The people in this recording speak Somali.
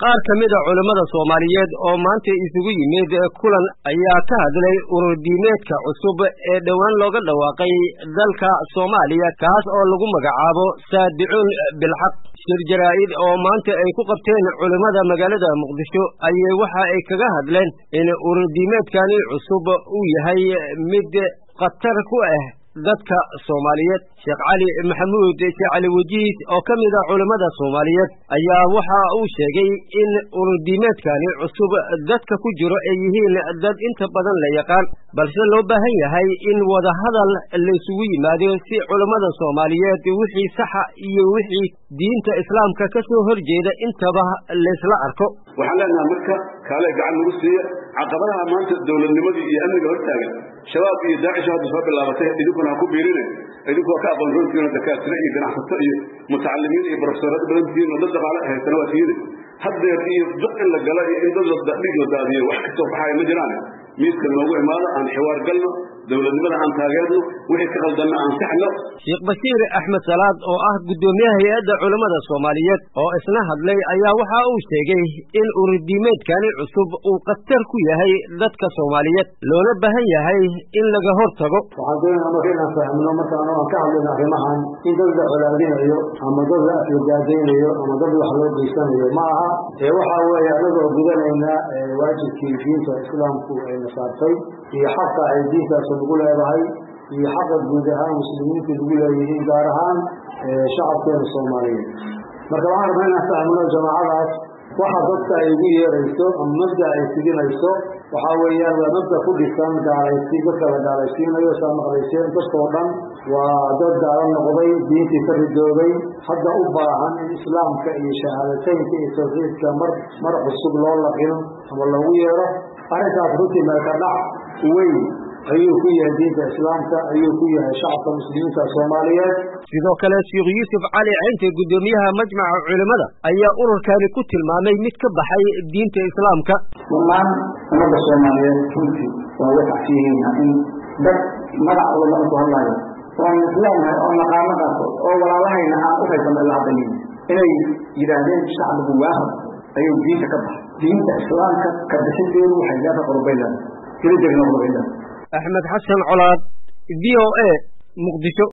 qaar ka mid a culammada soomaaliyeed oo maanta isugu yimid kulan ayaa ka hadlay ururdiimeedka cusub ee dhowaan looga dhawaaqay dalka soomaaliya kaas oo lagu magacaabo saadicuun bilxaq shir jaraa'id oo maanta ay ku qabteen culimmada magaalada muqdisho. Ayay waxa ay kaga hadleen in ururdiimeedkani cusub uu yahay mid khatar ku ah dadka soomaaliyeed sheekh cali maxamuud sheekh cali wajiis oo ka mid a culammada soomaaliyeed ayaa waxa uu sheegay in ururdiimeedkani cusub dadka ku jiro ay yihiin dad inta badan la yaqaan balse loo baahan yahay in wadahadal laysugu yimaado si culammada soomaaliyeed wixii saxa iyo wixii diinta islaamka ka soo horjeeda intaba laysla arko وحلنا مكة قال يجعل روسيا عقبها ما أنت الدولة اللي ما دي أنا قلت لك شباب يدعي شهاد شباب الله بتيه إذا كنا كوب يرينا إذا كنا كابون جون فينا دكاترة إذا نحن تأيي متعلمين إبرسترات بنتين ونبدأ على هاي سنوات هيدي حد يبقي دق إلا قلاي إذا نبدأ ليه وحكتوا في حاجة مجرانة. ميسك الموضوع ماذا عن حوار قلبه dowladnimada aan taageerno wixii ka qaldanna aan saxno sheekh bashiir axmed salaad oo ah guddoomiyaha hay'adda culammada soomaaliyeed oo isna hadlay ayaa waxa uu sheegay in ururdiimeedkani cusub uu khatar ku yahay dadka soomaaliyeed. Loona baahan yahay in laga hor tago waxaan doonayna marka inaan fahmno markaanu aan ka hadlayno arrimahan in dad la colaadinayo ama dad la aflagaadaynayo ama dad wax loo geysanayo. Ma aha. Ee waxaa weeye anagoo gudanayna waajibkii diinta islaamku ayna saartay iyo xaqa ay diintaas lagu leedahay iyo xaqa guud ahaan muslimiinta lagu leeyihiin gaar ahaan shacabkeena soomaaliyeed. Marka waxaan rabnaa inaan fahmno jamaacadaas waxa dadka ay ugu yeerayso ama mabda ay fidinayso waxaa weeyaan waa mabda ku dhisan gaalaysi dadka la gaalaysiinayo saa maqlayseen dadkoo dhan waa dad gaalo noqday diintii ka ridooday. Hadda u baahan in islaamka iyo shahaadateynka iyo tawxiidka mar mar cusub loo laqino ama loogu yeero. Arrintaas runtii meelka dhac weyn ayuu ku yahay diinta islaamka ayuu ku yahay shacabka muslimiinta soomaaliyeed. Sidoo kale sheekh yuusuf cali ceynte guddoomiyaha majmaca culimmada ayaa ururkani ku tilmaamay mid ka baxay diinta islaamka. Dhammaan ummadda soomaaliyeed runtii waa waxasiihiina in dad magacooda marku hadlayo oon islaamnahay oo naqaano oo walaalahayna aan u haysano ilaa hadda inay yidhaahdeen shacbigu waaha ayuu diinta ka baxay. Diinta islaamka ka bixideedu waxay leedahay qorbayland keli degna qorbayland axmed xasan colaad v o a muqdisho